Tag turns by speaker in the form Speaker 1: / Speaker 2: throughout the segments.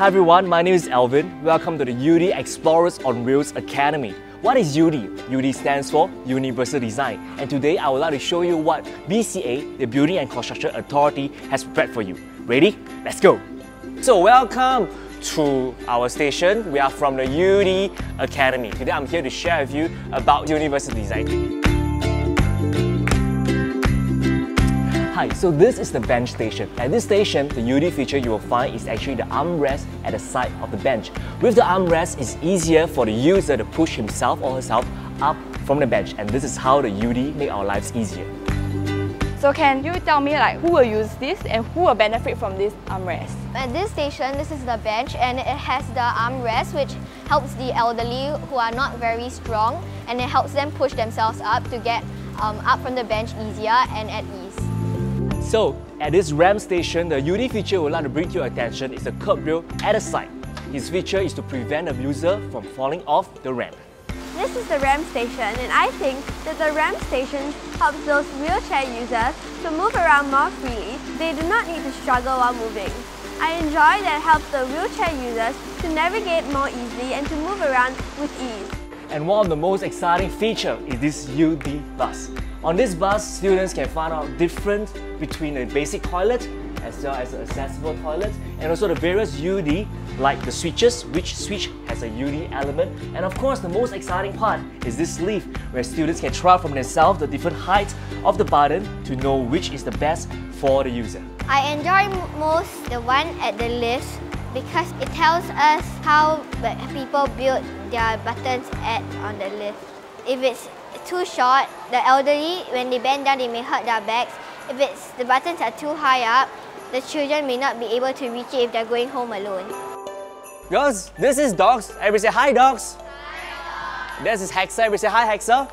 Speaker 1: Hi everyone, my name is Alvin. Welcome to the UD Explorers on Wheels Academy. What is UD? UD stands for Universal Design. And today I would like to show you what BCA, the Building and Construction Authority, has prepared for you. Ready? Let's go! So welcome to our station. We are from the UD Academy. Today I'm here to share with you about Universal Design. Hi, so this is the bench station. At this station, the UD feature you will find is actually the armrest at the side of the bench. With the armrest, it's easier for the user to push himself or herself up from the bench and this is how the UD make our lives easier.
Speaker 2: So can you tell me like who will use this and who will benefit from this armrest?
Speaker 3: At this station, this is the bench and it has the armrest which helps the elderly who are not very strong and it helps them push themselves up to get um, up from the bench easier and at ease.
Speaker 1: So, at this ramp station, the UD feature we'd like to bring to your attention is the curb rail at the side. Its feature is to prevent the user from falling off the ramp.
Speaker 4: This is the ramp station and I think that the ramp station helps those wheelchair users to move around more freely. They do not need to struggle while moving. I enjoy that it helps the wheelchair users to navigate more easily and to move around with ease.
Speaker 1: And one of the most exciting features is this UD bus. On this bus, students can find out difference between a basic toilet as well as an accessible toilet and also the various UD like the switches, which switch has a UD element and of course the most exciting part is this lift where students can try from themselves the different heights of the button to know which is the best for the user.
Speaker 3: I enjoy most the one at the lift because it tells us how people build their buttons at on the lift. If it's too short, the elderly, when they bend down, they may hurt their backs. If it's, the buttons are too high up, the children may not be able to reach it if they're going home alone.
Speaker 1: Girls, this is Dots. Everybody say hi, Dots. Hi, This is Hexa. Everybody say hi, Hexa.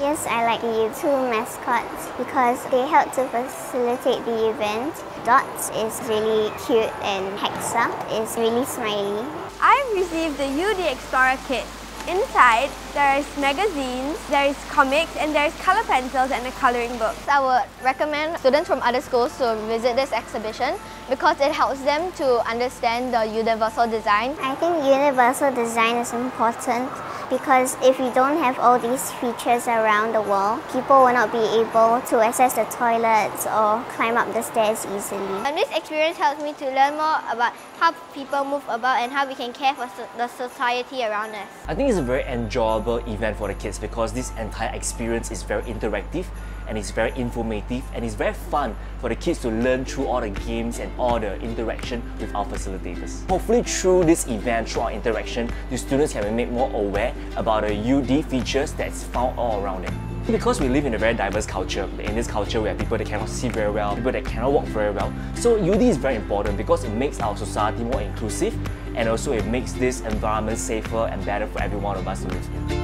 Speaker 5: Yes, I like the two mascots because they help to facilitate the event. Dots is really cute and Hexa is really smiley.
Speaker 4: I've received the UD Explorer kit Inside, there is magazines, there is comics, and there is color pencils and a coloring book.
Speaker 3: I would recommend students from other schools to visit this exhibition because it helps them to understand the universal design.
Speaker 5: I think universal design is important because if we don't have all these features around the wall, people will not be able to access the toilets or climb up the stairs easily.
Speaker 3: And this experience helps me to learn more about how people move about and how we can care for the society around us.
Speaker 1: I think it's a very enjoyable event for the kids because this entire experience is very interactive and it's very informative and it's very fun for the kids to learn through all the games and all the interaction with our facilitators. Hopefully through this event, through our interaction, the students can be made more aware about the UD features that's found all around it. Because we live in a very diverse culture, in this culture we have people that cannot see very well, people that cannot walk very well. So UD is very important because it makes our society more inclusive and also it makes this environment safer and better for every one of us to live in.